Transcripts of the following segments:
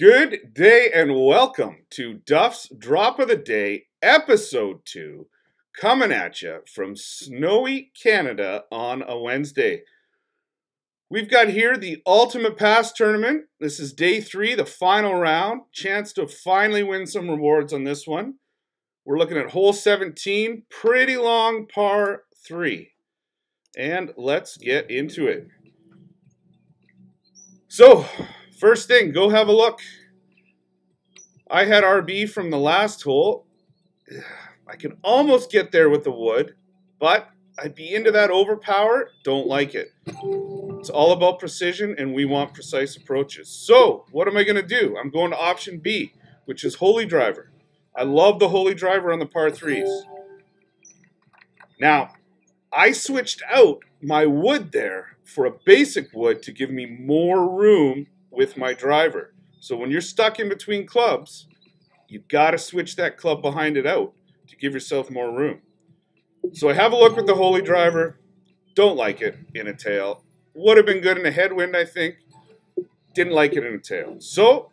Good day and welcome to Duff's Drop of the Day, Episode 2, coming at you from snowy Canada on a Wednesday. We've got here the Ultimate Pass Tournament. This is day three, the final round. Chance to finally win some rewards on this one. We're looking at hole 17, pretty long par 3. And let's get into it. So, First thing, go have a look. I had RB from the last hole. I can almost get there with the wood, but I'd be into that overpower. Don't like it. It's all about precision, and we want precise approaches. So, what am I going to do? I'm going to option B, which is Holy Driver. I love the Holy Driver on the par 3s. Now, I switched out my wood there for a basic wood to give me more room with my driver. So when you're stuck in between clubs, you got to switch that club behind it out to give yourself more room. So I have a look with the Holy Driver. Don't like it in a tail. Would have been good in a headwind, I think. Didn't like it in a tail. So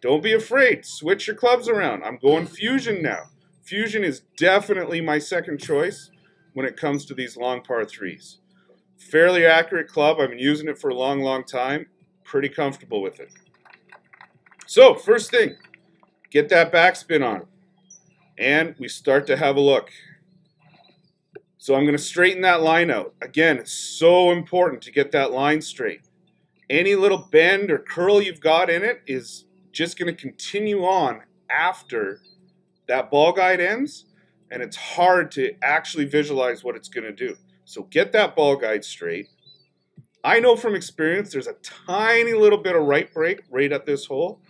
don't be afraid. Switch your clubs around. I'm going Fusion now. Fusion is definitely my second choice when it comes to these long par threes. Fairly accurate club. I've been using it for a long, long time pretty comfortable with it. So, first thing, get that backspin on. And we start to have a look. So I'm going to straighten that line out. Again, it's so important to get that line straight. Any little bend or curl you've got in it is just going to continue on after that ball guide ends, and it's hard to actually visualize what it's going to do. So get that ball guide straight. I know from experience there's a tiny little bit of right break right at this hole.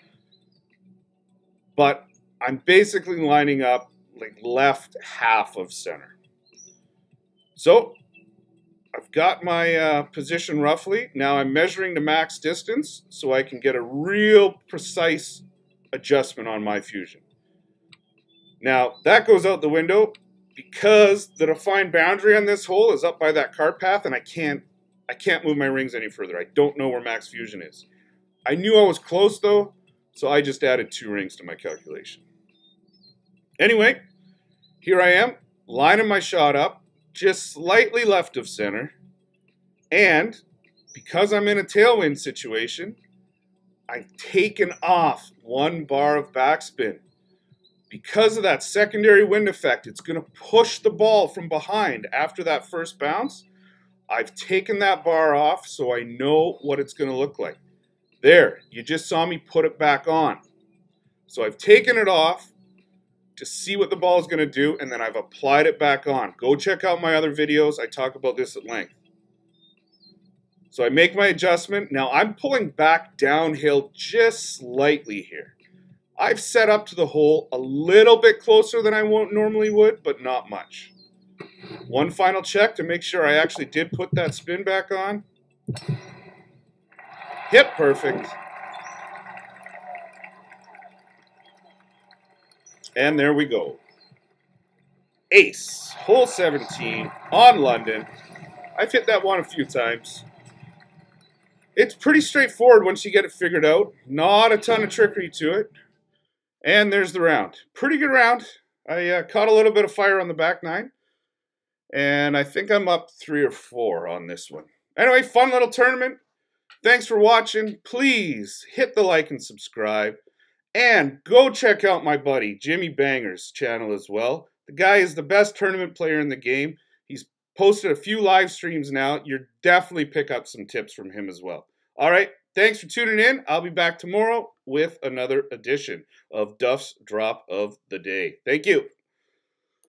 But I'm basically lining up like left half of center. So I've got my uh, position roughly. Now I'm measuring the max distance so I can get a real precise adjustment on my fusion. Now that goes out the window because the defined boundary on this hole is up by that cart path and I can't I can't move my rings any further. I don't know where max fusion is. I knew I was close though, so I just added two rings to my calculation. Anyway, here I am, lining my shot up, just slightly left of center. And because I'm in a tailwind situation, I've taken off one bar of backspin. Because of that secondary wind effect, it's going to push the ball from behind after that first bounce I've taken that bar off so I know what it's going to look like. There, you just saw me put it back on. So I've taken it off to see what the ball is going to do, and then I've applied it back on. Go check out my other videos. I talk about this at length. So I make my adjustment. Now I'm pulling back downhill just slightly here. I've set up to the hole a little bit closer than I normally would, but not much. One final check to make sure I actually did put that spin back on. Hit perfect. And there we go. Ace, hole 17 on London. I've hit that one a few times. It's pretty straightforward once you get it figured out. Not a ton of trickery to it. And there's the round. Pretty good round. I uh, caught a little bit of fire on the back nine. And I think I'm up three or four on this one. Anyway, fun little tournament. Thanks for watching. Please hit the like and subscribe. And go check out my buddy Jimmy Banger's channel as well. The guy is the best tournament player in the game. He's posted a few live streams now. You'll definitely pick up some tips from him as well. All right, thanks for tuning in. I'll be back tomorrow with another edition of Duff's Drop of the Day. Thank you.